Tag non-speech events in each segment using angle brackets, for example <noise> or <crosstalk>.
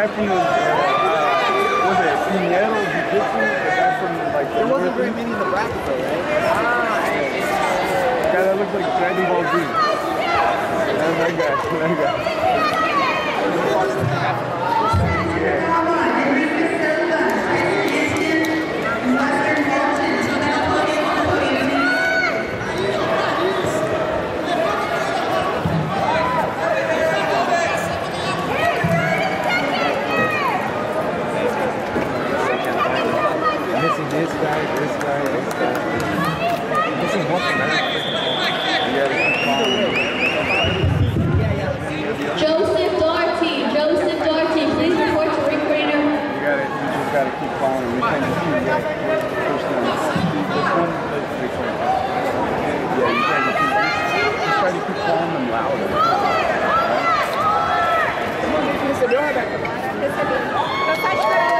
guy from the, uh, was it Jiu-Jitsu? The guy from, like, the There wasn't very many in the bracket, though, right? Ah, guy that looks like Dragon Ball Z. That guy, <laughs> that guy. Yeah. got to keep calling. them. Can't just keep first one. This one, this one. Yeah, you got to keep, just try to keep calling them louder. Right?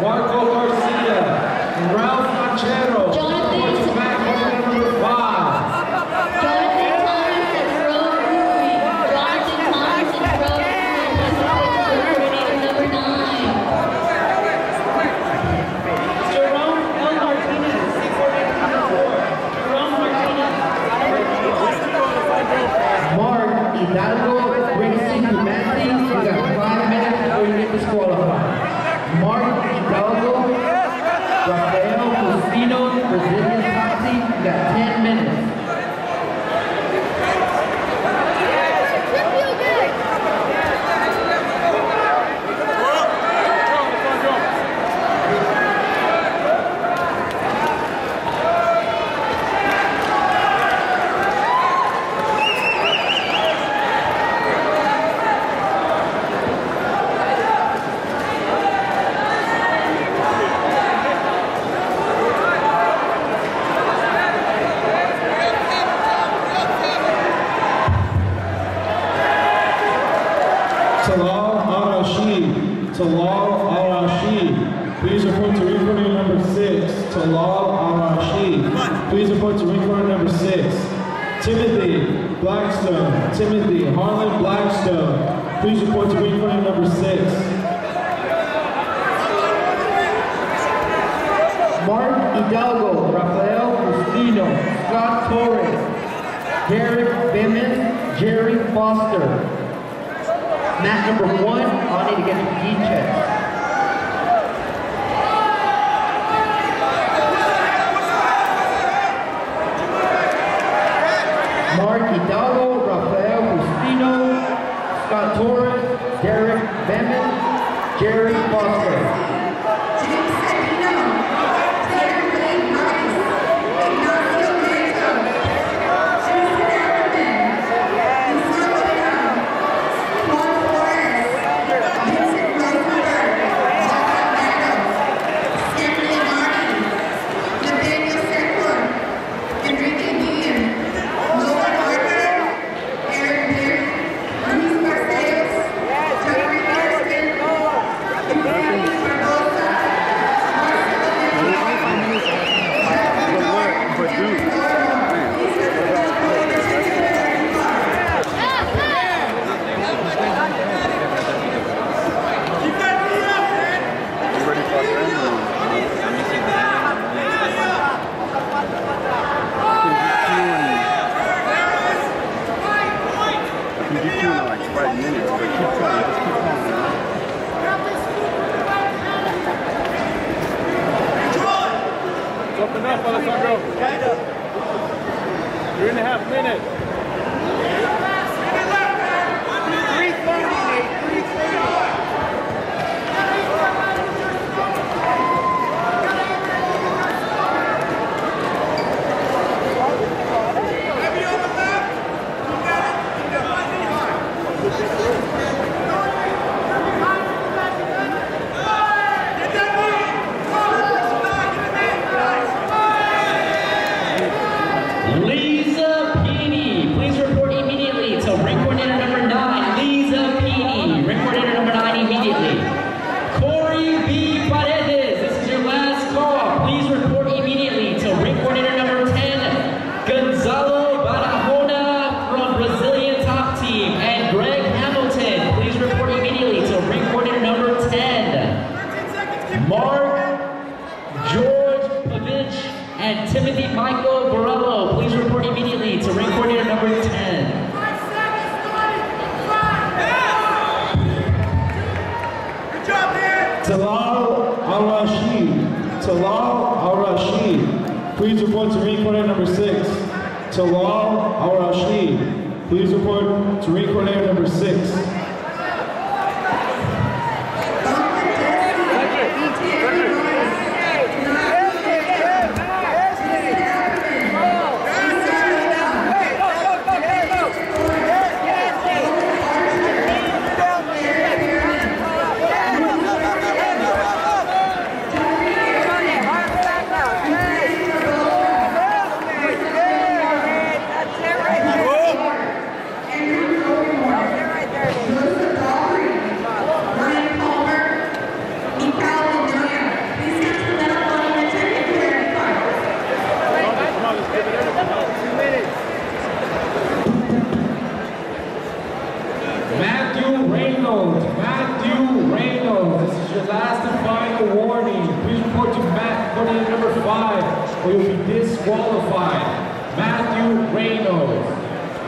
Marco Talal Al-Rashid. Please report to recorder number six, Talal Al-Rashid. Please report to recorder number six, Timothy Blackstone. Timothy Harlan Blackstone. Please report to recorder number six. Mark Hidalgo, Rafael Justino, Scott Torres, Derek Bimmin, Jerry Foster, Mat number one, I need to get the knee check. Talal Al-Rashid. Please report to ring coordinator number six. Reynolds, Matthew Reynolds. This is your last and final warning. Please report to mat for number five, or you'll be disqualified. Matthew Reynolds.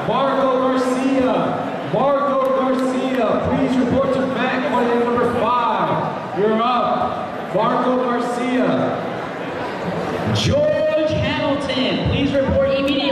Marco Garcia, Marco Garcia, please report to mat for number five. You're up. Marco Garcia. George Hamilton, please report immediately.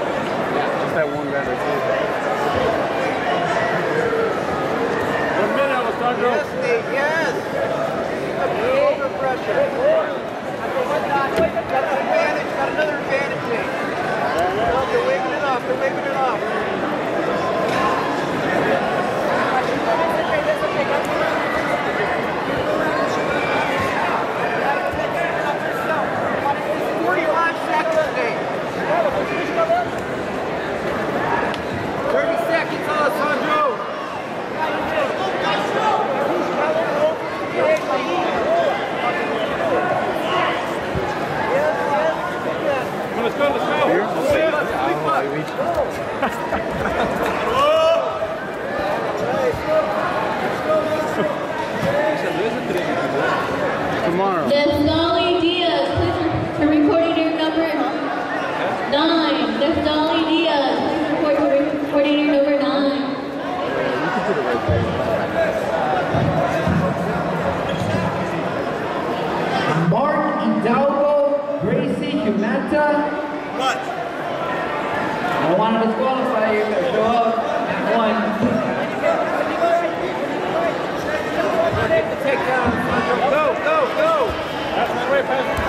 That's an advantage, got another advantage. They're waving it off, they're waving it off. But I want to disqualify you. Show up and one. Take the takedown. Go, go, go. That's my way, Pat.